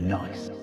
nice.